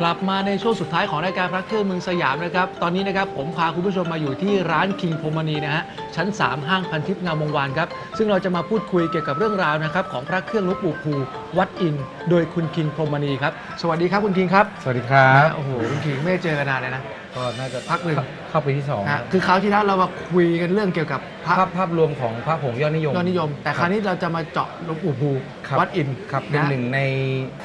กลับมาในช่วงสุดท้ายของรายการพระเครื่องเมืองสยามนะครับ ตอนนี้นะครับผมพาคุณผู้ชมมาอยู่ที่ร้านคิงพรหมณีนะฮะชั้น 3 ห้างพันทิพย์งามวงวานครับ ซึ่งเราจะมาพูดคุยเกี่ยวกับเรื่องราวนะครับของพระเครื่องหลวงปู่ภูวัดอินทร์โดยคุณคิงพรหมณีครับ สวัสดีครับคุณคิงครับสวัสดีครับนะโอ้โหคุณคิงไม่ได้เจอกันนานเลยนะ ก็น่าจะพักหนึ่ง เข้าปีที่สองนะคือคราวที่แล้วเรามาคุยกันเรื่องเกี่ยวกับพระภาพภาพรวมของพระผงยอดนิยม ยอดนิยม แต่คราวนี้เราจะมาเจาะหลวงปู่ภูครับ วัดอินทร์ครับเป็นนะ หนึ่งใน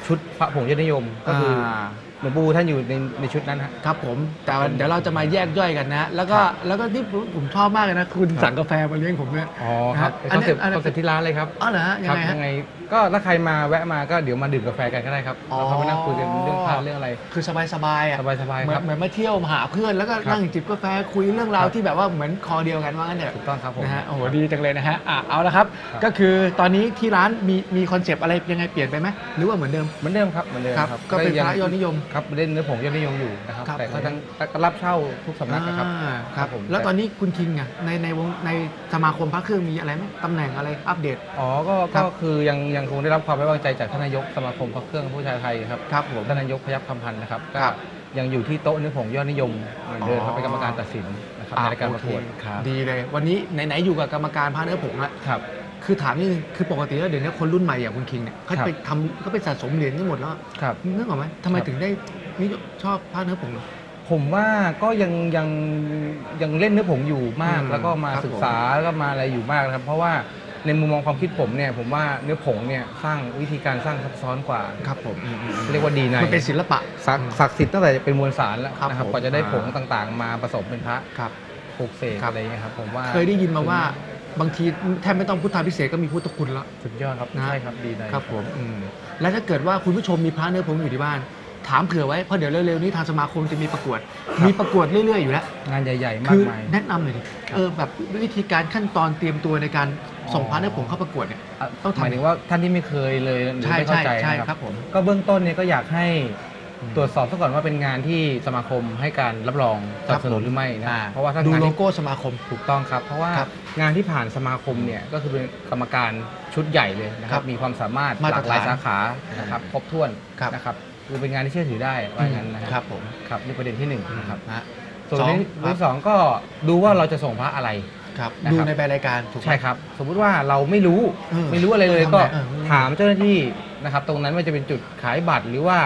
ชุดพระผงยอดนิยมก็คืออาห ลวงปู่ท่านอยู่ในในชุดนั้นฮะ ครับผม แต่ว่าเดี๋ยวเราจะมาแยกย่อยกันนะ แล้วก็ครับแล้วก็ที่ผมผมชอบมากเลยนะ คุณสั่งกาแฟมาเลี้ยงผมเนี่ยอ๋อครับอันนี้เซ็ปต์ค อันนี้ concept ที่ร้านเลยครับอ๋อเหรอฮะครับ ยังไงฮะ ยังไง ก็ถ้าใครมาแวะมาก็เดี๋ยวมาดื่มกาแฟกันก็ได้ครับอ๋อ แล้วเขามานั่งคุยกันเรื่องพระเรื่องอะไรคือสบายสบายๆอะสบายๆเหมือครับเหมือนมาเที่ยวมาหาเพื่อนแล้วก็ครับนั่งจิบกาแฟคุยเรื่องราวครับ ที่แบบว่าเหมือนคอเดียวกันว่างั้นเถอะ ถูกต้องครับผม นะฮะโอ้โหดีจังเลยนะฮะอะเอาละครับ ครับ ก็คือตอนนี้ที่ร้านมีมีคอนเซปต์อะไรยังไงเปลี่ยนไปไหมหรือว่าเหมือนเดิม เหมือนเดิมครับเหมือนเดิมครับครับก็เป็นยังพระยอดนิยมครับเล่นเนื้อผงยอดนิยมอยู่นะครับครับ แต่ก็ผมทั้งก็รับเช่าทุกสำนักนะครับ อ่าครับผม แล้วตอนนี้คุณคิงอะในในวงในสมาคมพระเครื่องมีอะไรไหมตำแหน่งอะไรอัปเดต อ๋อก็ครัก็บคือยังยังคงได้รับความไว้วางใจจากท่านนายกสมาคมพระเครื่องผู้ชายไทยครับครับผม ท่านนายกพยัคฆ์คำพันธ์นะครับก็ครับยังอยู่ที่โต๊ะเนื้อผงยอดนิยมเหมือนเดิมครับเป็นกรรมการตัดสินนะครับในรายการประกวดโอเคครับดีเลย วันนี้ไหนๆอยู่กับกรรมการพระเนื้อผงละครับ คือถามนิดนึงคือปกติแล้วเดี๋ยวนี้คนรุ่นใหม่อย่างคุณคิงเนี่ยเขาครับ ไปทำเขาไปสะสมเหรียญกันหมดแล้วครับ นึกออกไหมทำไมครับ ถึงได้นิยมชอบพระเนื้อผง ผมว่าก็ยังยังยังเล่นเนื้อผงอยู่มาก อืมแล้วก็มาครับศึกษาแล้วก็มาอะไรอยู่มากนะครับ เพราะว่า ในมุมมองความคิดผมเนี่ยผมว่าเนื้อผงเนี่ยสร้างวิธีการสร้างซับซ้อนกว่า ครับผมอืมอืมอืมเรียกว่าดีในมันเป็นศิลปะ ศักดิ์ศักดิ์สิทธิ์ตั้งแต่เป็นมวลสารแล้วครับนะครับผม กว่าจะได้อ่าผงต่างๆ มาผสมเป็นพระครับ ปลูกเสกครับ อะไรอย่างเงี้ยครับผมว่าเคยได้ยินมาว่าบางทีแทบไม่ต้องพุทธาพิเศษกก็มีพุทธคุณแล้ว สุดยอดครับนะ ใช่ครับดีใน ครับผมอืมแล้วถ้าเกิดว่าคุณผู้ชมมีพระเนื้อผงอยู่ที่บ้าน ถามเผื่อไว้เพราะเดี๋ยวเร็วๆนี้ทางสมาคมจะมีประกวด มีประกวดเรื่อยๆอยู่แล้ว งานใหญ่ ๆ มาคืกอมาย แนะนำหน่อยดิเออแบบวิธีการขั้นตอนเตรียมตัวในการส่งพระเนื้อผงเข้าประกวดเนี่ยะต้องทำ หมายถึงว่าท่านที่ไม่เคยเลยหรือใช่ไม่เข้าใช่ใจใช่นะครับผม ก็เบื้องต้นเนี่ยก็อยากให้อืมตรวจสอบซะก่อนว่าเป็นงานที่สมาคมให้การรับรองสนับสนุนหรือไม่นะอ่าเพราะว่าถ้าดูงานโลที่ โก้สมาคม ถูกต้องครับ เพราะว่าครับงานที่ผ่านสมาคมเนี่ยก็คือเป็นกรรมการชุดใหญ่เลยนะคครัรับบมีความสามารถมาหตรลากหลายฐานสาขานะครับครบถ้วนครับนะครับ คือเป็นงานที่เชื่อถือได้ว่าอย่างนั้นนะฮะครับผมครับนี่ประเด็นที่หนึ่งนะครับฮะส่วนสองที่ครับที่สองก็ดูว่าเราจะส่งพระอะไร ครับนะครับ ดูในใบรายการถูกไหม ใช่ครับ สมมุติว่าเราไม่รู้เออไม่รู้อะไรเลยทำไงก็เออถามเจ้าหน้าที่นะครับ ตรงนั้นว่าจะเป็นจุดขายบัตรหรือว่า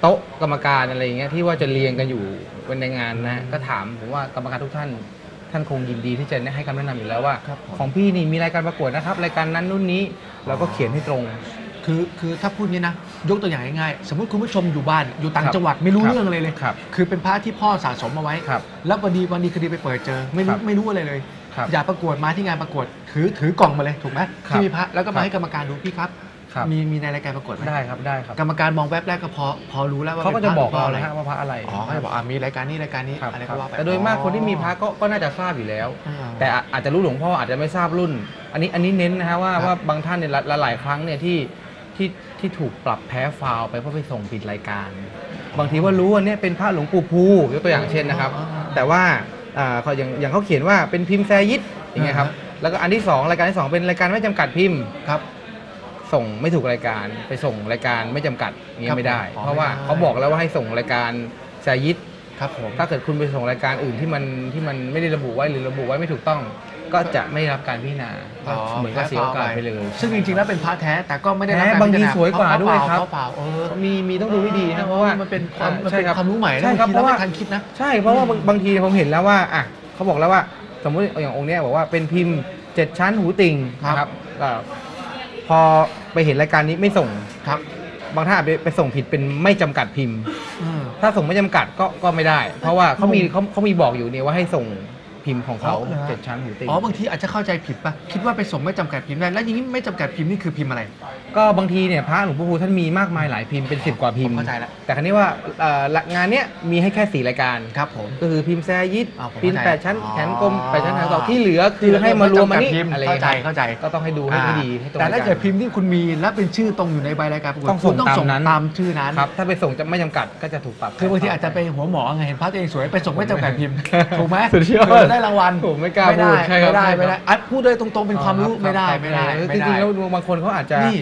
โต๊ะกรรมการอะไรอย่างเงี้ยที่ว่าจะเรียงกันอยู่เป็นในงานนะก็ถามผมว่ากรรมการทุกท่าน ท่านคงยินดีที่จะให้คำแนะนำอยู่แล้วว่า ครับผม ของพี่นี่มีรายการประกวดนะครับ รายการนั้นนู่นนี้เราก็เขียนให้ตรง คือคือถ้าพูดงี้นะ ยกตัวอย่างง่ายๆ สมมติคุณผู้ชมอยู่บ้านอยู่ต่างครับจังหวัดไม่รู้ครับเรื่องอะไรเลยครับคือเป็นพระที่พ่อสะสมมาไว้ ครับแล้ววันดีวันดีคดีไปเปิดเจอ ไม่ครัรู้บไม่รู้อะไรเลย ครับอยากประกวดมาที่งานประกวดถือถือกล่องมาเลยถูกไหมครับที่มีพระแล้วก็ครัมาบให้กรรมการดูพี่ครับ ครับ มีมีในรายการประกวดไหมได้ครับได้ครับกรรมการมองแวบแรกก็พอพอรู้แล้วว่าเขาก็จะบอกเราอะไรนะฮะว่าพระอะไรอ๋อเขาจะบอกอะมีรายการนี้รายการนี้ครับอะไรครัก็บว่าไปแต่โดยมากคนที่มีพระก็ก็น่าจะทราบอยู่แล้ว อ่า แต่อาอาจจะรู้หลวงพ่ออาจจะไม่ทราบรุ่น อันนี้อันนี้เน้นนะฮะว่าครับว่าบางท่านเนี่ยหลายหลายครั้งเนี่ยที่ที่ ที่ถูกปรับแพ้ฟาวล์ไปเพราะไปส่งผิดรายการ บางทีว่ารู้ว่าเนี่ยเป็นพระหลวงปู่ภูยกตัวอย่างเช่นนะครับอ๋ออ๋อแต่ว่าอ่าเขาอย่างอย่างเขาเขียนว่าเป็นพิมพ์แซยิดอย่างเงี้ยครับอ่าฮะแล้วก็อันที่สองรายการที่สองเป็นรายการไม่จำกัดพิมพ์ครับ ส่งไม่ถูกรายการไปส่งรายการไม่จำกัดอย่างเงี้ครัยบไม่ได้อ๋อเพราะว่าไม่ได้ เขาบอกแล้วว่าให้ส่งรายการแซยิด ครับผม ถ้าเกิดคุณไปส่งรายการอื่นที่มันที่มันไม่ได้ระบุไว้หรือระบุไว้ไม่ถูกต้อง ก็จะไม่ได้รับการพิจารณาก็เหมือนกับเสียโอกาสไปเลยซึ่งจริงๆแล้วเป็นพระแท้แต่ก็ไม่ได้รับแท้การบางทีพิจรณสวยกว่าด้วยครับเปล่าเปล่าเออมีมีต้องดูให้ดีนะเพราะว่ามันเป็นความมันใช่เป็นครับความรู้ใหม่นะใช่ครับบางทีเพราะว่าไม่ทันคิดนะใช่เพราะว่าบางบางทีผมเห็นแล้วว่าอะเขาบอกแล้วว่าสมมติอย่างองค์เนี้ยบอกว่าเป็นพิมพ์เจ็ดชั้นหูติ่งครับนะครับก็พอไปเห็นรายการนี้ไม่ส่งครับบางท่านอาจไปไปส่งผิดเป็นไม่จำกัดพิมพ์เออถ้าส่งไม่จำกัดก็ก็ไม่ได้ เพราะว่าเขามีงงเขาเขามีบอกอยู่เนี่ยว่าให้ส่ง พิมพ์ของเขาอ๋อเหรอฮะ เจ็ดชั้นหูติ่งอ๋อบางทีอาจจะเข้าใจผิดป่ะคิดว่าไปส่งไม่จำกัดพิมพ์ได้แล้วอย่างนี้ไม่จำกัดพิมพ์นี่คือพิมพ์อะไร ก็บางทีเนี่ยพระหลวงปู่ภูท่านมีมากมายหลายพิมพ์เป็นสิบกว่าพิมพ์ผมเข้าใจแล้ว แต่ครั้นี้ว่าเอ่องานเนี้ยมีให้แค่สี่รายการ ครับผม ก็คือพิมพ์แซยิดอ่าผมพิมพ์เข้าใจแปดชั้นอ๋อ แขนกลมแปดชั้นแขนต่อที่เหลือคือให้มารวมมานี่พิมพ์อะไรเข้าใจครับเข้าใจ ก็ต้องให้ดูให้ดีให้ตรงแต่ถ้ากันเกิดพิมพ์ที่คุณมีและเป็นชื่อตรงอยู่ในใบรายการประกวดต้องส่งคุณต้องส่งตามนั้น ตามชื่อนั้น ครับถ้าไปส่งจะไม่จำกัดก็จะถูกปรับ คือบางทีอาจจะไปหัวหมอไงเห็นพระตัวเองสวยไปส่งไม่จำกัดพิมพ์ ถูกไหมสุดยอด เได้รางวัลผมไม่กล้าไม่ได้พูดใช่ครับไม่ได้ใช่ครับไม่ได้อัดพูดด้วยตรงๆเป็นความรู้อ๋อไม่ได้ครับไม่ได้ครับไม่จได้ริงๆแล้วบางคนเขาอาจจะนี่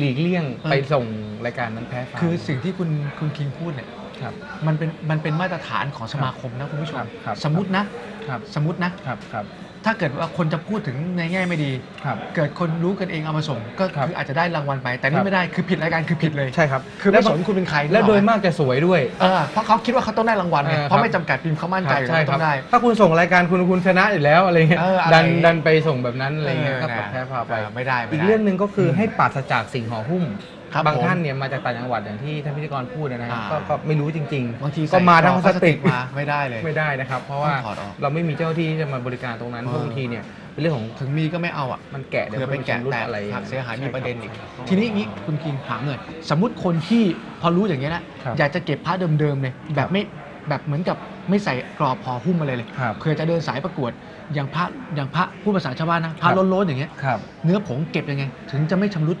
หลีกเลี่ยงไปส่งรายการนั้นแพ้ฟาวคือสิ่งที่คุณคุณคิงพูดเนี่ยครับมันเป็นมันเป็นมาตรฐานของสมาคมนะคุณผู้ชครัมบครับสมมตินะครับสมมตินะครับครับ ถ้าเกิดว่าคนจะพูดถึงในแง่ไม่ดี ครับ เกิดคนรู้กันเองเอามาส่งก็ครับคืออาจจะได้รางวัลไป แต่ครันี่บ ไม่ได้คือผิดรายการคือผิดเลยใช่ครับคือไม่สนคุณเป็นใครและโดยนึกออกไหมากจะสวยด้วย เออเพราะเขาคิดว่าเขาต้องได้รางวัลไงเออเพราะครับไม่จำกัดพิมพ์เขามั่นใจอยู่ใช่แล้วคต้รัอบงได้ ถ้าคุณส่งรายการคุณคุณชนะอยู่แล้วอะไรเงี้ยเอออะไร ดันดันไปส่งแบบนั้นอะไรเงี้ยก็เออปรับแพ้พาไป เออไม่ได้ไม่อีกได้เรื่องหนึ่งก็คือให้ปราศจากสิ่งห่อหุ้ม ครับบางผมท่านเนี่ยมาจากต่างจังหวัดอย่างที่ท่านพิธีกรพูดนะฮะอ่า ก็ก็ไม่รู้จริงบางทีก็มาทั้งพลาสติกมาไม่ได้เลย ไม่ได้นะครับ เพราะว่าต้องถอดออกเราไม่มีเจ้าหน้าที่ที่จะมาบริการตรงนั้นเออ เพราะบางทีเนี่ยเป็นเรื่องของถึงมีก็ไม่เอาอะ มันแกะเผื่อไปแกะรุ่นแตกอะไรหักเสียหายมีประเด็นอีก ใช่ครับทีนี้งี้คุณกินถามหน่อยสมมติคนที่พอรู้อย่างเงี้ยนะครับอยากจะเก็บผ้าเดิมๆเลยแบบไม่แบบเหมือนกับไม่ใส่กรอบห่อหุ้มอะไรเลยครับเผื่อจะเดินสายประกวดอย่างพระอย่างพระผู้ภาษาชาวบ้านนะพระครับล้นๆอย่างเงี้ยครับ เนื้อผงเก็บยังไง ถึงจะไม่ชำรุด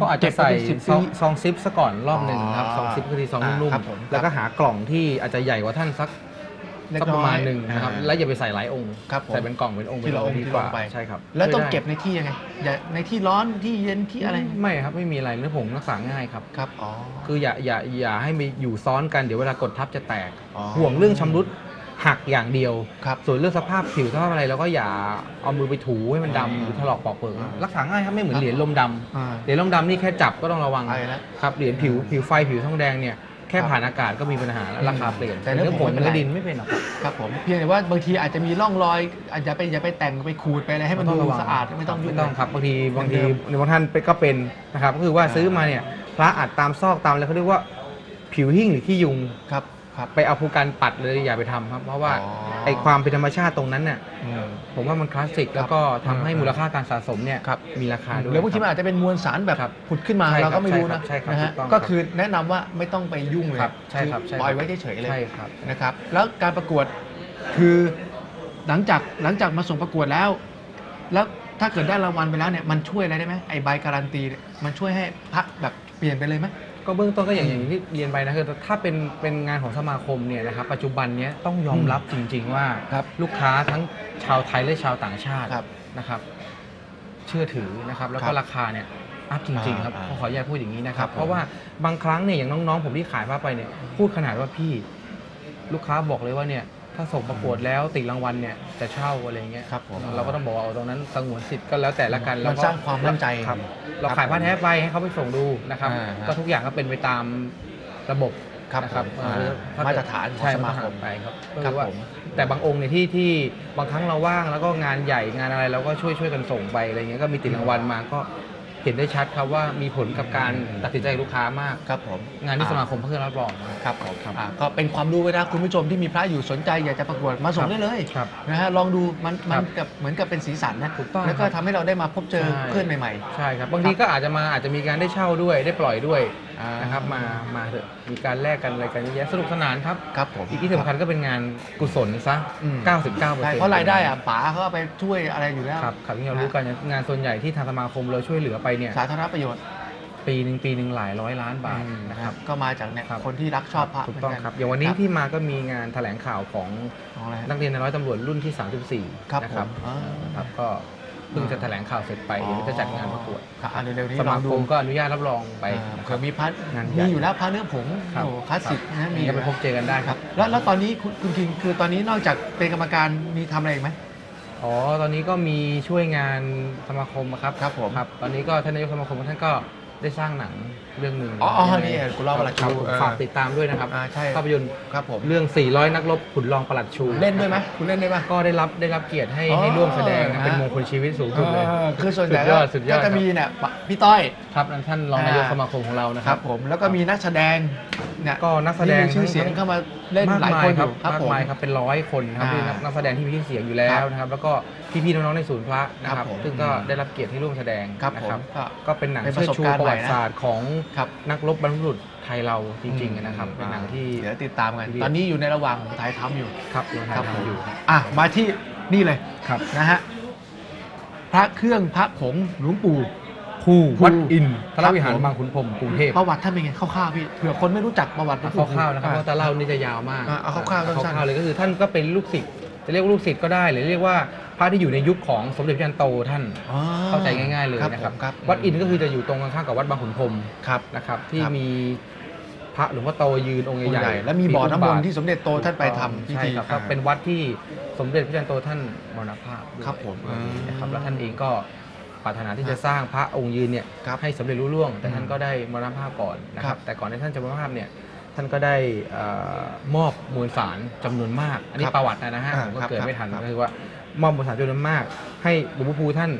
ก็อาจจะใส่เก็บไปเป็นสิบซองปีซองซิปซะก่อนรอบหนึ่งครับอ๋อซองซิปคือที่ซองนุ่มครับผมๆแล้วก็หากล่องที่อาจจะใหญ่กว่าท่านสักเล็กสักน้อยประมาณหนึ่งนะครับอ่าแล้วอย่าไปใส่หลายองค์ครับผมใส่เป็นกล่องเป็นองค์ทีละองค์ดีกว่าทีละองค์ไปใช่ครับ แล้วต้องช่วยได้เก็บในที่ยังไงอย่าในที่ร้อนที่เย็นที่อะไรไม่ครับไม่มีอะไรเนื้อผงรักษาง่ายครับครับอ๋อคืออย่าอย่าอย่าให้มีอยู่ซ้อนกันเดี๋ยวเวลากดทับจะแตกอ๋อห่วงเรื่องชำรุด หักอย่างเดียว ครับ ส่วนเรื่องสภาพผิวสภาพอะไรเราก็อย่าเอามือไปถูให้มันอ่าดำหรือถลอกปอกเปลือกอ่ารักษาง่ายครับไม่เหมือนเหรียญลมดำอ่าเหรียญลมดำนี่แค่จับก็ต้องระวังไปแล้วครับเหรียญผิวผิวไฟผิวทองแดงเนี่ยแค่ครับผ่านอากาศก็มีปัญหาแล้วราคาเปลี่ยนแต่เนื้อผงเนื้อผงไม่เป็นไรเนื้อดินไม่เป็นหรอกครับ ครับผมเพียงแต่ว่าบางทีอาจจะมีร่องรอย อาจจะไปอย่าไปแต่งไปขูดไปอะไรให้มันต้ดูงระวังสะอาดไม่ต้องยุ่ง ไม่ต้องครับบางทีบางทีเดิมในบางท่านเป็นก็เป็นนะครับก็คือว่าอ่า ซื้อมาเนี่ยพระอัดตามซอกตามอะไรเขาเรียกว่าผิวหิ้งหรือขี้ยุง ครับ ครับไปเอาภูการปัดเลยอย่าไปทำครับ เพราะว่าอ๋อ ไอความเป็นธรรมชาติตรงนั้นเนี่ยอืม ผมว่ามันคลาสสิกแล้วก็ทำให้มูลค่าการสะสมเนี่ยครับ มีราคาด้วย หรือบางทีมันคอาจจะเป็นมวลสารแบบครับผุดขึ้นมาใช่ครับเราก็ไม่รู้นะใช่ครับนะใช่ฮะถูกต้องก็ครับคือแนะนำว่าไม่ต้องไปยุ่งเลยครับใช่ครับใช่ครับ ปล่อยไว้เฉยๆเลย ใช่ครับ นะครับแล้วการประกวดคือหลังจากหลังจากมาส่งประกวดแล้ว แล้วถ้าเกิดได้รางวัลไปแล้วเนี่ยมันช่วยอะไรได้ไหมไอ้ใบการันตีเนี่ยมันช่วยให้พักแบบเปลี่ยนไปเลยไหม ก็เบื้องต้นก็อย่างอืมอย่างที่เรียนไปนะคือถ้าเป็นเป็นงานของสมาคมเนี่ยนะครับปัจจุบันเนี้ยต้องยอมอืมรับจริง ๆ ว่าครับลูกค้าทั้งชาวไทยและชาวต่างชาติครับนะครับ เชื่อถือนะครับ แล้วคก็รับราคาเนี่ยอัพจริง ๆ ครับอ่าขออนุญาตพูดอย่างนี้นะคครัรับบ ผม เพราะว่าบางครั้งเนี่ยอย่างน้องๆ ผมที่ขายผ้าไปเนี่ยพูดขนาดว่าพี่ ลูกค้าบอกเลยว่าเนี่ย ถ้าส่งประกวดแล้วติดรางวัลเนี่ยจะเช่าอะไรเงี้ยครับผมเราก็ต้องบอกว่าเอาตรงนั้นสงวนสิทธิ์ก็แล้วแต่ละกันมันแล้วก็สร้างความมั่นใจครับ เราครับขายผ้าแท้ไปให้เขาไปส่งดูนะครับอ่าฮะก็ทุกอย่างก็เป็นไปตามระบบครับนะครับผมอ่าเออถ้เกิดมาตรฐานของใช่สมาคมตรฐนไปครับก็ครับคือว่าผมแต่บางองค์เนี่ยที่ที่บางครั้งเราว่างแล้วก็งานใหญ่งานอะไรเราก็ช่วยช่วยกันส่งไปอะไรเงี้ยก็มีติดรางวัลมาก็ เห็นได้ชัดครับว่ามีผลกับการตัดสินใจลูกค้ามาก ครับผมงานที่อ่สมาคมเพื่อรับรองครับผมครับอ่าก็เป็นความรู้ไว้นะคุณผู้ชมที่มีพระอยู่สนใจอยากจะประกวดมาส่งครับได้เลยครับ นะฮะลองดูมันมันครับกับเหมือนกับเป็นสีสันนะถูกต้องแล้วก็ครับทำให้เราได้มาพบเจอใช่ เพื่อนใหม่ ใช่ครับบางทีก็อาจจะมาอาจจะมีการได้เช่าด้วยได้ปล่อยด้วยอ่า นนะครับมามาเถอะมีการแลกกันอะไรกันเยอะแยะสนุกสนานครับๆครับผมอีกที่สำคัญก็เป็นงานกุศลซะอืม99%ใช่เพราะรายได้อะป๋าเขาเอาไปช่วยอะไรอยู่แล้วครับครับที่เรารู้กันเนี่ยงานส่วนใหญ่ที่ทางสมาคมเราช่วยเหลือไปเนี่ยสาธารณประโยชน์ปีหนึ่งปีหนึ่งหลายร้อยล้านบาทอืมนะครับก็มาจากเนี่ยครับคนที่รักชอบพระถูกต้องเหมืนนครับอย่างวันนี้ที่มาก็มีงานแถลงข่าวของของอะไรฮะนักเรียนในร้อยตำรวจรุ่นที่ 34ครับนะครับผมอ่าครับก็ เพิ่งจะแถลงข่าวเสร็จไปเดี๋ยวจะจัดงานประกวดครับอะเร็วๆนี้สลมาองคดูมก็อนุญาตรับรองไปอ่านะคเผื่รัอบมีพัดงานใหญ่มีอยู่แล้วพระเนื้อผงครับ โอ้คลาสสิกนะมีนี่ก็ไปพบเจอกันได้ครับแล้วแล้วตอนนี้คุณคุณคิงคือตอนนี้นอกจากเป็นกรรมการมีทำอะไรอีกไหม อ๋อตอนนี้ก็มีช่วยงานสมาคมอะครับครับผม ครับ ตอนนี้ก็ท่านนายกสมาคมท่านก็ ได้สร้างหนังเรื่องหนึ่งอ๋ออ๋อยังไงนี่คุณเล่าประหลัดชูครับผมเออฝากติดตามด้วยนะครับอ่าใช่ ภาพยนตร์ครับผม เรื่อง 400 นักรบขุนรองประหลัดชู เล่นด้วยไหมคุณเล่นด้วยไหม ก็ได้รับได้รับเกียรติให้อ๋อให้ร่วมแสดงนะฮะ เป็นมงคลชีวิตสูงสุดเลย เออคือส่วนใหญ่สุดยอดสุดยอดก็จะมีเนี่ยปะพี่ต้อย ครับนั่นท่านรองนายกอ่า สมาคมของเรานะคครัรับ บผมแล้วก็มีนักแสดง เนี่ยก็นักแสดงที่มีชื่อเสียงเข้ามาเล่นมากหลายมาคยนอครับยู่ครับมากผมมายครับเป็นร้อยคนครับอ่าที่นักนักแสดงที่มีชื่อเสียงอยู่แล้วนะครับ แล้วก็พี่ๆน้องๆในศูนย์พระนะคครัรับบผมซึ่งก็ได้รับเกียรติให้ร่วมแสดงครับนะผมก็ก็เป็นหนังเป็นประเชิดสบชูการณ์ประวัใหม่ตินะศาสตร์ของครับนักรบบรรพบุรุษไทยเราจริงๆนะครับเป็นหนังที่เดี๋ยวติดตามกันที่ตอนนี้อยู่ในระหว่างถ่ายทำอยู่ครับยังถ่ายครับผมทำอยู่อะมาที่นี่เลยครับนะฮะพระเครื่องพระผงหลวงปู่ ภูวัดอินทครัรบวิหารผมบางขุนพรหมกรุงเทพประวัติท่านเป็นไงคร่าวๆพี่เผื่อคนไม่รู้จักประวัติหลวงเอาปู่คร่าวๆนะครับเพอ่ราะแต่เล่านี่จะยาวมากอะเอาคร่าวๆเอสั้นๆคร่าวๆเลยก็คือท่านก็เป็นลูกศิษย์จะเรียกว่าลูกศิษย์ก็ได้หรือเรียกว่าพระที่อยู่ในยุคของสมเด็จพระจันทร์โตท่านอ๋อเข้าใจง่าย ๆเลยนะครับผมครับวัดอินก็คือจะอยู่ตรงข้างๆกับวัดบางขุนพรหมครับนะครับที่ครับมีพระหลวงพ่อโตยืนองค์องค์ใหใหญ่ญ่ๆแล้วมีบ่อน้ำมนต์บาทที่สมเด็จโตท่านไปทำพิใช่ธีครับก็เป็นวัดที่สมเด็จพระจันทร์โตท่านมรณภาพด้วยครับผมนะครับอืมแล้วท่านเองก็ ปรารถนาที่จะสร้างพระองค์ยืนเนี่ยครับให้สำเร็จรุ่ล่วง แต่อืมท่านก็ได้มรณภาพก่อนนะคครัรับบแต่ก่อนที่ท่านจะมรณภาพเนี่ยท่านก็ได้เอ่อมอบมวลสารจำนวนมาก อันนี้ครับประวัตินะฮะอ่าผมก็ครับเกิดไม่ทันครับก็คือว่ามอบมวลสารจำนวนมาก ให้หลวงพ่อภูท่าน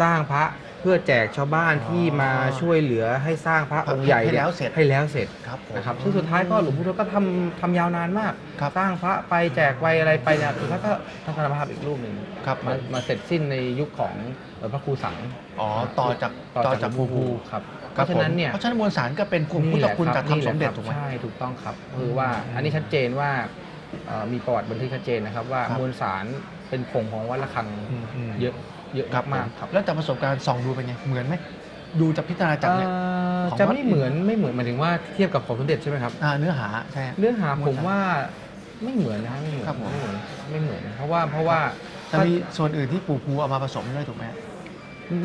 สร้างพระ เพื่อแจกชาวบ้านที่มาช่วยเหลือให้สร้างพระองค์ใหญ่ให้นี่ยแล้วเสร็จให้แล้วเสร็จครับผมนะครับซึ่งสุดท้ายก็หลวงพ่อก็ทำทำยาวนานมากครับสร้างพระไปแจกไปอะไรไปเนี่ยสุดท้ายก็ท่านมรณภาพอีกรูปหนึ่งครับมามาเสร็จสิ้นในยุคของเอ่อพระครูสังอ๋อต่อจากต่อจากภูภูครับเพครับราะฉะนั้นเนี่ยผมเพราะฉะนั้นมวลสารก็เป็นกลุ่มพุทธคุณกับธรรมสมเด็จถูกไหมใช่ถูกต้องครับคือว่าอันนี้ชัดเจนว่าเอ่อมีประวัติบันทึกชัดเจนนะครับว่าครับมวลสารเป็นผงของวัดระฆังอืมอืมเยอะ เยอะครับมากๆครับ แล้วจากประสบการณ์ส่องดูเป็นไง เหมือนไหม ดูจากพิจารณาจากเนี่ยเอ่อของจะวัดไม่เหมือนไม่เหมือนหมายถึงว่าเทียบกับของสมเด็จใช่ไหมครับ อ่าเนื้อหาใช่ฮะ เนื้อหามวลผมสารว่าไม่เหมือนนะไม่เหมือนครับผม ไม่เหมือนไม่เหมือน เพราะว่าเพราะว่าแต่มีส่วนอื่นที่ปู่ภูเอามาผสมด้วยถูกไหมฮะ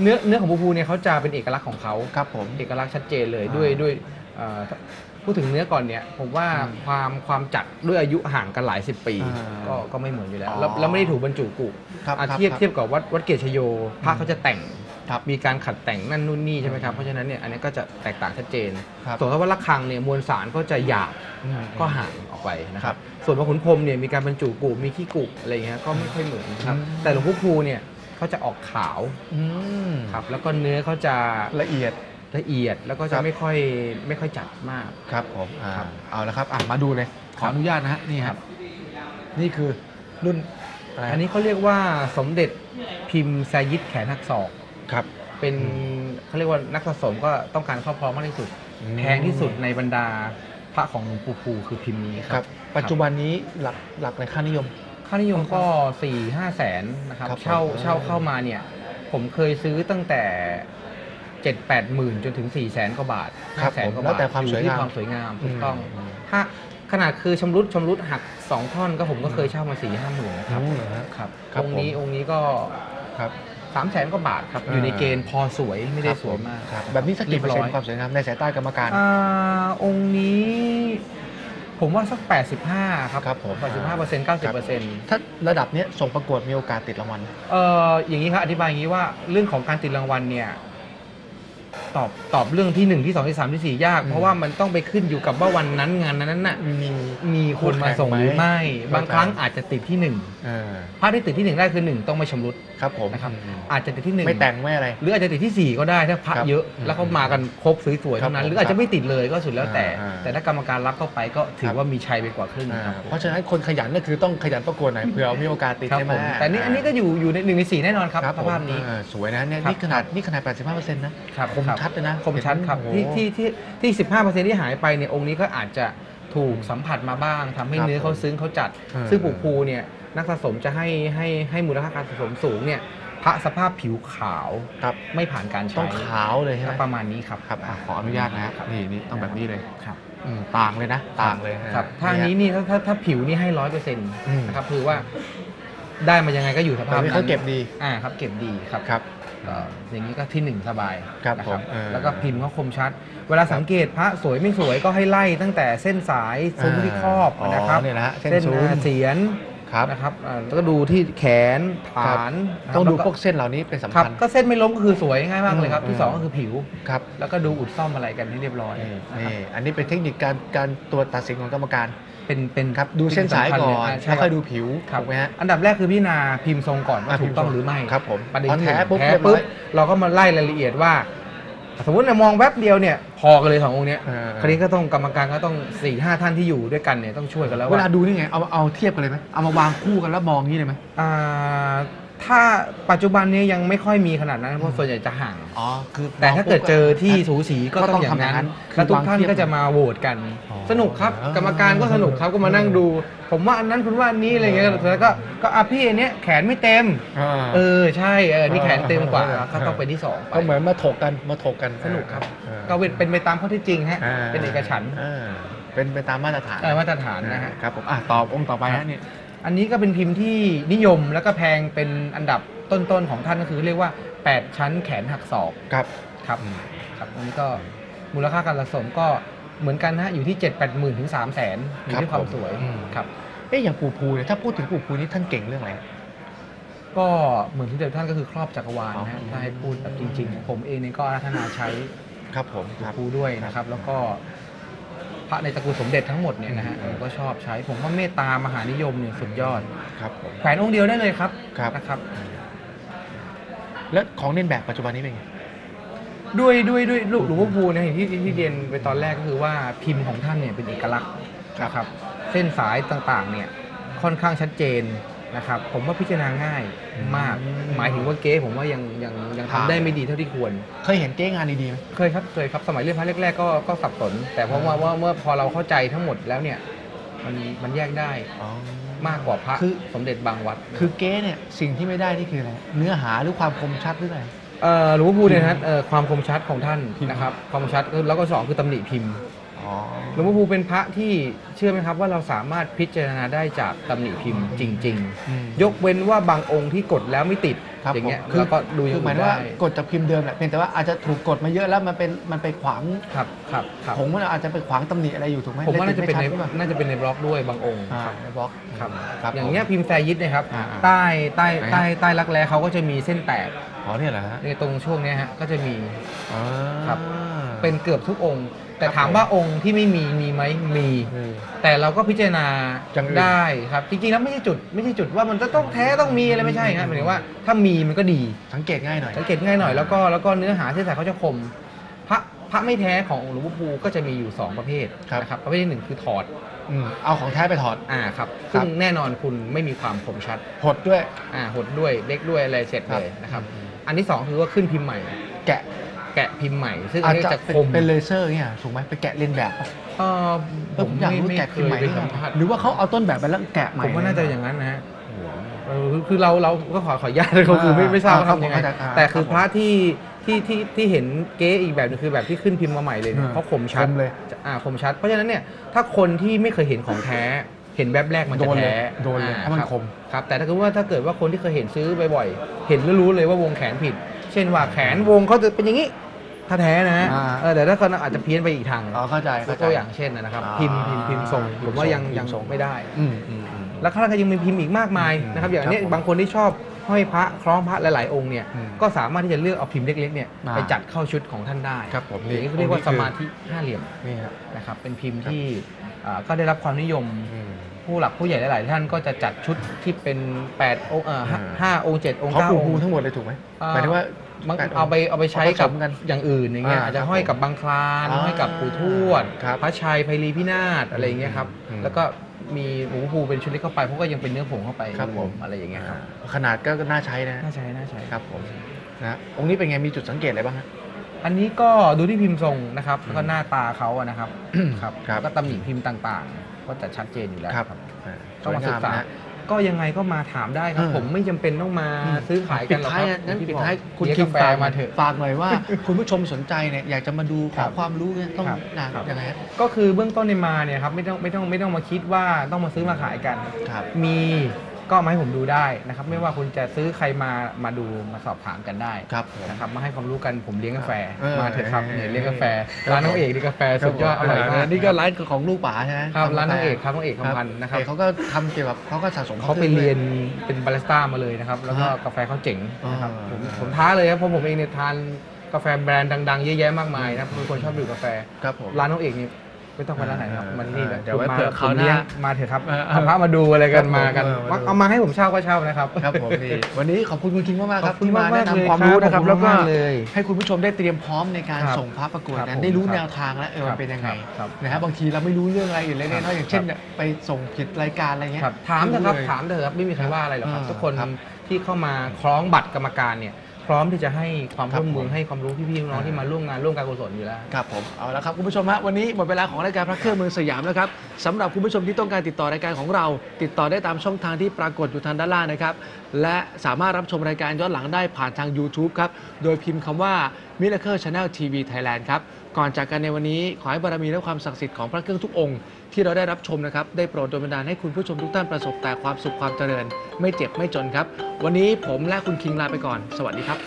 เนื้อเนื้อของภูภูเนี่ยเขาจะเป็นเอกลักษณ์ของเขา ครับผม เอกลักษณ์ชัดเจนเลยอ่าด้วยด้วยเอ่อ พูดถึงเนื้อก่อนเนี่ยผมว่าอืมความความจัดด้วยอายุห่างกันหลายสิบปี อ่าก็ก็ไม่เหมือนอยู่แล้วอ๋อแล้วแล้วไม่ได้ถูกบรรจุกุครับอะครับเทียบครับเทียบกับวัดวัดเกศชโยพระเขาจะแต่งครับมีการขัดแต่งนั่นนู่นนี่ใช่ไหมครับเพราะฉะนั้นเนี่ยอันนี้ก็จะแตกต่างชัดเจน ครับ ส่วนถ้าวัดระฆังเนี่ยมวลสารก็จะหยาบ อืม ก็ห่างออกไปนะคครัรับบส่วนพระขุนพรหมเนี่ยมีการบรรจุกุมีขี้กุอะไรอย่างเงี้ยก็ไม่ค่อยเหมือนครับ อืม แต่หลวงพ่อภูเนี่ยเขาจะออกขาวอืมครับ แล้วก็เนื้อเขาจะละเอียด ละเอียดแล้วก็คจะรับไม่ค่อยไม่ค่อยจัดมาก ครับผมอ่าครับเอาละครับอะมาดูเลยขออนุญาตนะฮะนี่ครับนี่คือรุ่นอะไรฮะอันนี้เขาเรียกว่าสมเด็จพิมพ์ไซยิดแขนหักศอก ครับ เป็นเขาเรียกว่านักสะสมก็ต้องการครอบครองมากที่สุด อืมแพงที่สุดในบรรดาพระของหลวงปู่ภูคือพิมพ์นี้คครัรับ บ ปัจจุบันนี้หลักหลักในค่านิยม ค่านิยมก็4ี่ห้าแสนนะครับ ครับผมเช่าเช่าเข้ามาเนี่ย ผมเคยซื้อตั้งแต่เจ็ดแปดหมื่นจนถึง4ี่แสนกว่าบาทครับ5แสนผมกว่าแล้วบาทแต่ความอสวยที่งามความสวยงามถูกต้องอืม ถ้าขนาดคือชำรุดชำรุดหักสองท่อนก็ผมก็เคยเช่ามาสี่ห้าหมื่นนะครับอืมเหรอฮะ ครับครับองค์นี้ผม องค์นี้ก็ครับสามแสนกว่าบาทครับอ่าอยู่ในเกณฑ์พอสวยไม่ได้สวยมากครับแบบนี้สักกี่เปอร์เซ็นต์ความสวยงามในสายตากรรมการ อ่าองค์นี้ ผมว่าสัก 85 ครับครับผม 85เปอร์เซ็นต์90เปอร์เซ็นต์ ถ้าระดับเนี้ยส่งประกวดมีโอกาสติดรางวัล เอ่ออย่างนี้ครับอธิบายอย่างนี้ว่าเรื่องของการติดรางวัลเนี่ย ตอบตอบเรื่องที่1ที่2ที่3ที่4ยากอืมเพราะว่ามันต้องไปขึ้นอยู่กับว่าวันนั้นงานนั้นน่ะมีมีคนมาส่งหรือไม่เข้าใจบางครั้งอาจจะติดที่หนึ่งเออภาพที่ติดที่หนึ่งได้คือหนึ่งต้องไม่ชำรุด ครับผมนะครับอืมอาจจะติดที่หนึ่งไม่แต่งไม่อะไร หรืออาจจะติดที่ 4 ก็ได้ถ้าพระครับเยอะอืมแล้วเขามากันครบสวยๆครัเท่าบนั้นผมหรืออาจจะไม่ติดเลยก็สุดแล้วแต่อ่าแต่ถ้ากรรมการรับเข้าไปก็ถืครัอบว่ามีชัยไปกว่าครึ่งอ่าครับเพราะฉะนั้นคนขยันก็คือต้องขยันประกวดหน่อยเผื่อมีโอกาสติดครับใช่ไหมผมแต่นี่อันนี้ก็อยู่อยู่ในหนึ่งในสี่แน่นอนครับครับสผมภาพนี้เออสวยนะเนี่ยครับนี่ขนาดนี่ขนาด 85%นะครับคมครับชัดเลยนะคมชัดครับโอ้โหที่ที่ที่ที่สิบห้าเปอร์เซ็นที่หายไปเนี่ยองค์นี้ก็อาจจะถูกสัมผัสมาบ้างทำให้ครับเนื้อเขาซึ้งเขาจัดเออซึ่งปู่ภูเนี่ย นักสะสมจะให้ให้ให้มูลค่าการสะสมสูงเนี่ยพระสภาพผิวขาวครับไม่ผ่านการต้ใช้องขาวเลยใช่ไหมประมาณนี้ครับครับอะขออนุญาตนะฮะครับนี่นี่ต้องแบบนี้เลยครับอืมต่างเลยนะต่างเลยครับะถ้าอันนี้นี่ถ้าถ้าถ้าผิวนี่ให้ร้อยเปอร์เซ็นต์อืมนะครับคือว่าได้มายังไงก็อยู่สแต่ภาพนี่นั้นเขาเก็บดีอ่าครับเก็บดีครับ ครับเอ่ออย่างนี้ก็ที่หนึ่งสบายครับนะผมเออแล้วก็พิมพ์ก็คมชัด เวลาสังเกตพระสวยไม่สวยก็ให้ไล่ตั้งแต่เส้นสายซุ้มที่ครอบอ๋อนะครับเนี่ยนะฮะเส้นซุ้มอ่าเสียน ครับนะครับอ่าแล้วก็ดูที่แขนฐานนะครับต้องดูแล้พวกเส้นเหล่านี้เป็นครัสำบคัญก็เส้นไม่ล้มก็คือสวยง่ายมากเลยครับอืมที่สองก็คือผิวครับแล้วก็ดูอุดซ่อมอะไรกันให้เรียบร้อยนี่นะครับนี่อันนี้เป็นเทคนิคการการตัวตัดสินของกรรมการเป็นเป็นครับดูเส้นสายก่อนใช่แล้วคค่รัอบยดูผิวครับถูกไหมฮะอันดับแรกคือพี่นาพิมพ์ทรงก่อนว่าอะถูกต้องพิมพ์ทรงหรือไม่ครับผมประเด็นพอที่หแท้นึ่งปุ๊บแท้เรียบร้อยปุ๊บเราก็มาไล่รายละเอียดว่า สมมติเรามองแวบเดียวเนี่ยพอกันเลยสององค์เนี้ยเออ คราวนี้ก็ต้องกรรมการก็ต้องสี่ห้าท่านที่อยู่ด้วยกันเนี่ยต้องช่วยกันแล้วเวว่าลาดูนี่ไงเอาเอาเทียบกันเลยไหมเอามาวางคู่กันแล้วมองอย่างนี้เลยไหมอ่า ถ้าปัจจุบันนี้ยังไม่ค่อยมีขนาดนั้นเพราะส่วนใหญ่จะห่าง อ๋อคือแต่ถ้าเกิดเจอที่สูสีก็ก็ต้ต้อองงอย่างทำอย่างนั้นั้นนแล้วทุกท่านคือวางเทียบก็จะมาโหวตกันอ๋อสนุกครับอ๋อกรรมการก็สนุกครับก็มานั่งดู ผมว่าอันนั้นคุณว่าอันนี้อะไรเงี้ยแล้วก็ก็อะพี่อันเนี้ยแขนไม่เต็มอ่าเออใช่เออนี่แขนเต็มกว่าเออก็ต้องเป็นที่สองไปก็เหมือนมาถกกันมาถกกันสนุกครับเออก็เป็นเป็นไปตามข้อเที่จริงฮะอ่าเป็นเอกฉันท์อ่าเป็นไปตามมาตรฐานเออมาตรฐานนะฮะครับผมอะตอบองค์ต่อไปฮะเนี่ย อันนี้ก็เป็นพิมพ์ที่นิยมแล้วก็แพงเป็นอันดับต้นๆของท่านก็คือเรียกว่า 8 ชั้นแขนหักศอกครับครับครับอันนี้ก็มูลค่าการสะสมก็เหมือนกันนะฮะอยู่ที่ 7 8 0 0 0 0ถึง3 0 0 0 0 0อยู่ที่ความสวยอืม ครับ เอ๊ะอย่างปู่ภูเนี่ยถ้าพูดถึงปู่ภูนี่ท่านเก่งเรื่องอะไร ก็เหมือนที่เดียวท่านก็คือครอบจักรวาลนะฮะอ๋อ ถ้าให้พูดแบบจริงๆ ผมเองเนี่ยก็อารัธนาใช้ครับผมครับครูด้วยนะครับ แล้วก็ พระในตระกูลสมเด็จทั้งหมดเนี่ยนะฮะอืมผมก็ชอบใช้ผมว่าเมตตามหานิยมเนี่ยสุดยอดครับผม แขวนองค์เดียวได้เลยครับครับ นะครับ แล้วของเล่นแบบปัจจุบันนี้เป็นไง ด้วยด้วยด้วยหลวงหลวงพ่อพูเนี่ยอย่างที่ที่ที่เรียนไปตอนแรกก็คือว่าพิมพ์ของท่านเนี่ยเป็นเอกลักษณ์นะครับ เส้นสายต่างๆ เนี่ยค่อนข้างชัดเจน นะครับผมว่าพิจารณาง่ายมากอืมหมายถึงว่าเก๊ผมว่ายังยังยังครับทำได้ไม่ดีเท่าที่ควร เคยเห็นเก้งานดีๆไหมเคยครับเคยครับสมัยเรียนพระแรกๆก็ก็สับสน แต่เพราะว่าว่าเมื่อพอเราเข้าใจทั้งหมดแล้วเนี่ยมันมันแยกได้อ๋อมากกว่าพระคือสมเด็จบางวัด คือเก้เนี่ยสิ่งที่ไม่ได้นี่คืออะไรเนื้อหาหรือความคมชัดหรืออะไรเอ่อหลวงพ่อพูเนี่ยนะฮะเอ่อความคมชัดของท่านพิมพ์นะครับ ความคมชัดแล้วก็สองคือตำหนิพิมพ์ อ๋อหลวงพ่อพูเป็นพระที่เชื่อไหมครับว่าเราสามารถพิจารณาได้จากตำหนิพิมพ์จริงๆยกเว้นว่าบางองค์ที่กดแล้วไม่ติดครับอย่างเงี้ยผมคือเราก็ดูอคืย่าองหมายอื่นถึงว่าได้กดจากพิมพ์เดิมแหละเพียงแต่ว่าอาจจะถูกกดมาเยอะแล้วมันเป็นมันไปขวางครับครับครับผมว่าอาจจะไปขวางตำหนิอะไรอยู่ถูกไหมผมว่าน่าจะเป็นในลยติดไม่ชัดหรือเปล่าน่าจะเป็นในบล็อกด้วยบางองค์อ่าครับ ในบล็อกครับครับอย่างเงี้ยพิมพ์แซยิดเนะครับ อ่าใต้ใต้ไหนฮะ ใต้ใต้รักแร้เขาก็จะมีเส้นแตกอ๋อเนี่ยเหรอฮะในตรงช่วงเนี้ยฮะก็จะมี อ๋อครับ เป็นเกือบทุกองค์ แต่ครับถามว่าองค์ที่ไม่มีมีไหมมี อืม แต่เราก็พิจารณาอย่างอื่น ได้ครับ จริงๆแล้วไม่ใช่จุดไม่ใช่จุดว่ามันจะต้องแท้ต้องมีอะไรไม่ใช่ครับหมายถึงว่าถ้ามีมันก็ดี สังเกตง่ายหน่อย สังเกตง่ายหน่อยแล้วก็แล้วก็เนื้อหาเส้นสายเขาจะคมพระพระไม่แท้ขององค์หลวงพ่อภูก็จะมีอยู่ 2 ประเภทครับ นะครับประเภทที่หนึ่งคือถอดอืมเอาของแท้ไปถอด อ่าครับครับ ซึ่งแน่นอนคุณไม่มีความคมชัดหดด้วย อ่าหดด้วยเล็กด้วยอะไรเสร็จเลยนะครับ อืม อันที่สองคือว่าขึ้นพิมพ์ใหม่ แกะ แกะพิมพ์ใหม่ ซึ่งอัอานจนี้จะจะเป็นคมเป็นเลเซอร์เนี่ยถูกไหมไปแกะเลียนแบบปะเออเออผมอยากรู้ไม่แกะเคพิมพ์ยใหม่ไปได้สัมไงผัส หรือว่าเขาเอาต้นแบบไปแล้วแกะใหม่ ผมว่าน่าจะอย่างนั้นนะฮะโอ้โหเออคือคือเราเราก็ขอขออนุญาตเลยเขาคือไม่ไม่ทราบว่าครับทำยังไง ผมเข้าใจอ่าแต่คือครับผมพระที่ที่ที่ที่เห็นเก๊อีกแบบหนึงคือแบบที่ขึ้นพิมพ์มาใหม่เลยเนี่ยอ่าเขาคมชัดคมเลยอ่าคมชัด เพราะฉะนั้นเนี่ยถ้าคนที่ไม่เคยเห็นของแท้เห็นแบบแรกมันจะโดนเลยแท้โดนเลยอ่ถ้ามันรับคม ครับแต่ถ้าเกิดว่าถ้าเกิดว่าคนที่เคยเห็นซื้อบ่อยๆเห็นแล้วรู้เลยว่าวงแขนผิด เช่นว่าแขนวงเขาจะเป็นอย่างนี้ ถ้าแท้นะอ่า เออแต่ถ้าคนอาจจะเพี้ยนไปอีกทางอ๋อเข้าใจยเข้ากใจ ตัวอย่างเช่นนะครับ อ่าพิมพ์พิมพ์พิมพ์ทรงผมว่ายังพิมพ์ยังทรง ไม่ได้ อืมอืมอืม แล้วข้างล่างก็ยังมีพิมพ์อีกมากมายอืมนะครับ อย่างอันนี้ครับผมบางคนที่ชอบห้อยพระคล้องพระหลายๆองค์เนี่ยอืมก็สามารถที่จะเลือกเอาพิมพ์เล็กๆเนี่ยอ่าไปจัดเข้าชุดของท่านได้ครับผมอย่างนี้เขาเรียกว่าสมาธิห้าเหลี่ยมนี่ครับนะครับเป็นพิมพ์ที่อ่าก็ได้รับความนิยม อืม ผู้หลักผู้ใหญ่หลาย ๆ ท่านก็จะจัดชุดที่เป็น8องค์เอ่อห้าอ่าห้าองค์เจ็ดองค์เขาเก้าปูองภูค์ ทั้งหมดเลยถูกไหมอ่า หมายถึงว่า บางแปดงค์เอาไปเอาไปใช้เอาผสกับมกันอย่างอื่นอย่างเงี้ยอ่าอาจจะครับห้อยกับบางคลานอ่าห้อยกับปู่ทวดครับพระชัยไพลีพินาศอะไรอย่างเงี้ยครับอืมแล้วก็มีหลวงพ่อภูเป็นชุดเล็กเข้าไปเพราะก็ยังเป็นเนื้อผงเข้าไปครับผมอะไรอย่างเงี้ยครับขนาดก็น่าใช้นะน่าใช้น่าใช้ครับผมนะองค์นี้เป็นไงมีจุดสังเกตอะไรบ้างฮะอันนี้ก็ดูที่พิมพ์ทรงนะครับแล้วก็หน้าตาเขาอะนะครับครับครับแล้วก็ตำหนิพิมพ์ต่างๆ ก็จะชัดเจนอยู่แล้วครับอ่าต้องมาศึกษาสวยงนะ ก็ยังไงก็มาถามได้ครับเออผมไม่จำเป็นต้องมาอืมซื้อขายกันหรอกปิดท้ายครับงั้นที่ปิดบอกท้ายคุณเลี้ยงคิกามแฟฝากมาเถอะ ฝากหน่อยว่า คุณผู้ชมสนใจเนี่ยอยากจะมาดูขครัอบ ความรู้เนี่ยต้องครับนะครับยังไงฮะก็คือเบื้องต้นในมาเนี่ยครับไม่ต้องไม่ต้องไม่ต้องมาคิดว่าต้องมาซื้อมาขายกัน ครับ มี ก็มาให้ผมดูได้นะครับ ไม่ว่าคุณจะซื้อใครมามาดูมาสอบถามกันได้ครับผม นะครับมาให้ความรู้กันผมเลี้ยงกาแฟเออมาเถอะครับเออเนี่ยเลี้ยงกาแฟครับร้านน้องเอกนี่กาแฟสุดยอดอร่อยมากนี่ก็ร้านของลูกป๋าใช่ไหมครับร้านน้องเอกทำกครับน้องเอกาแฟคำพันธ์นะครับ เอกเขาก็ทำเกี่ยวกับเขาก็สะสม เขาไปเรียนเป็นบาริสต้ามาเลยนะครับ แล้วก็ฮะกาแฟเขาเจ๋งนะครับอ่าผมผมท้าเลยครับเพราะผมเองเนี่ยทานกาแฟแบรนด์ดังๆ เยอะแยะมากมายนะครับเป็นคนชอบดื่มกาแฟ ครับผม ร้านน้องเอกนี่ ไม่ต้องไปร้านไหนครับอ่ามัมันนี่แหละเดี๋ยวไว้คุณมเผื่อคราวผมเลี้ยงหน้ามาเถอะครับเออเออเอาพระมาดูอะไรกันครับผมมากันเออมาดูเอามาให้ผมเช่าก็เช่านะครับครับผมนี่วันนี้ขอบคุณคุณคิงมากๆครับขอบคุณที่มามากๆแนะเลยนำความรู้นะครับครับแล้วก็ขอบคุณมากเลยให้คุณผู้ชมได้เตรียมพร้อมในการครับส่งพระประกวดครับนั้นผมได้รู้ครับแนวทางแล้วเออครัมันบเป็นยังไงครับนะฮะบางทีเราไม่รู้เรื่องอะไรอยู่เล็กๆครับน้อยๆอย่างเช่นครับเนี่ยไปส่งผิดรายการอะไรเงี้ยครับถามเถอะครับเลยถามเถอะครับไม่มีใครว่าอะไรหรอกครับอ่าทุกคนครับที่เข้ามาคล้องบัตรกรรมการเนี่ย พร้อมที่จะให้ความครับร่วมมือผมให้ความรู้พี่ๆน้องๆอ่าที่มาร่วมงานร่วมการกุศลอยู่แล้ว ครับผมเอาละครับคุณผู้ชมฮะวันนี้หมดเวลาของรายการพระเครื่องเมืองสยามแล้วครับสำหรับคุณผู้ชมที่ต้องการติดต่อรายการของเรา ติดต่อได้ตามช่องทางที่ปรากฏอยู่ทางด้านล่างนะครับและสามารถรับชมรายการย้อนหลังได้ผ่านทาง YouTube ครับโดยพิมพ์คำว่า Miracle Channel TV Thailand ครับ ก่อนจากกันในวันนี้ ขอให้บารมีและความศักดิ์สิทธิ์ของพระเครื่องทุกองค์ที่เราได้รับชมนะครับ ได้โปรดดลบันดาลให้คุณผู้ชมทุกท่านประสบแต่ความสุขความเจริญ ไม่เจ็บไม่จนครับ วันนี้ผมและคุณคิงลาไปก่อน สวัสดีครับ